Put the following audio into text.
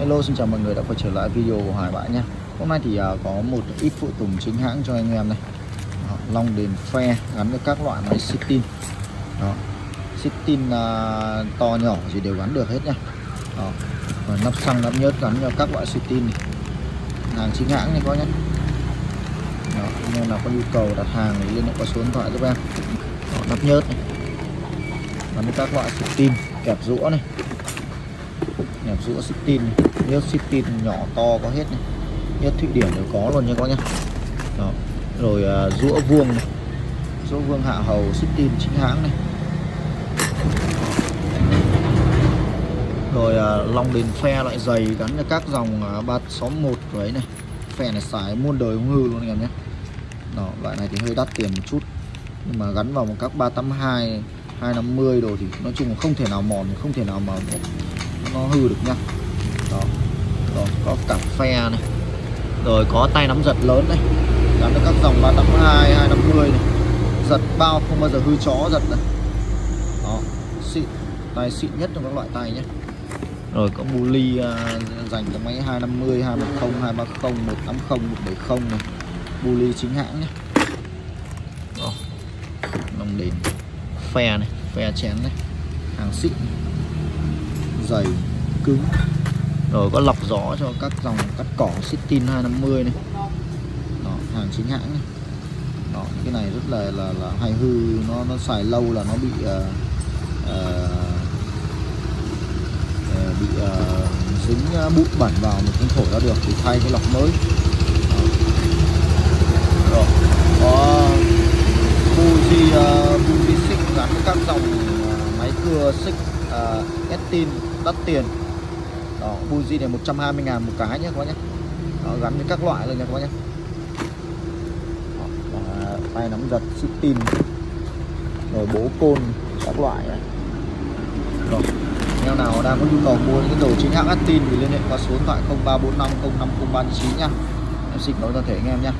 Hello xin chào mọi người đã quay trở lại video của Hải Bãi nha. Hôm nay thì uh, có một ít phụ tùng chính hãng cho anh em này. Đó, Long đền phe gắn với các loại máy Sitin Đó Sitin uh, à, to nhỏ gì đều gắn được hết nha. Đó Và nắp xăng nắp nhớt gắn cho các loại Sitin này. Hàng chính hãng này có nhé. Đó, anh em nào có nhu cầu đặt hàng thì liên hệ qua số điện thoại giúp em. Đó, nắp nhớt này. Gắn với các loại Sitin kẹp rũa này nhập giữa Sitin nhớt Sitin nhỏ to có hết này. Nhớt Thụy Điển đều có luôn nha các nhá. Đó. rồi uh, rũa vuông này. Rũa vuông hạ hầu Sitin chính hãng này. Rồi uh, long đền phe loại dày gắn cho các dòng uh, 361 đấy này. Phe này xài muôn đời không hư luôn anh em nhé. Đó loại này thì hơi đắt tiền một chút. Nhưng mà gắn vào một các 382 250 đồ thì nói chung không thể nào mòn không thể nào mà nó hư được nhá. Đó Đó, có cả phe này. Rồi có tay nắm giật lớn này gắn được các dòng 382 250 này. Giật bao không bao giờ hư chó giật này. Đó xịn tay xịn nhất trong các loại tay nhé rồi có bu ly uh, dành cho máy 250 210 230 180 170 này. Bu ly chính hãng nhé đó lồng đèn phe này phe chén này. Hàng xịn dày cứng. Rồi có lọc gió cho các dòng cắt cỏ Sitin 250 này. Đó, hàng chính hãng này. đó cái này rất là là, là hay hư. Nó nó xài lâu là nó bị uh, uh, uh, bị uh, dính ờ, bụi bẩn vào mình không thổi ra được thì thay cái lọc mới đó. rồi có Fuji uh, Fuji xích gắn với các dòng uh, máy cưa xích ờ, uh, Estin đắt tiền. Đó buji này 120 ngàn một cái nhé các bác nhé đó, gắn với các loại luôn nha các bác nhé đó, tay nắm giật Sitin rồi bố côn các loại này. Rồi neo nào đang có nhu cầu mua những cái đồ chính hãng Astin thì liên hệ qua số điện thoại 0345 0503 nhá. Em xin lỗi toàn thể anh em nhé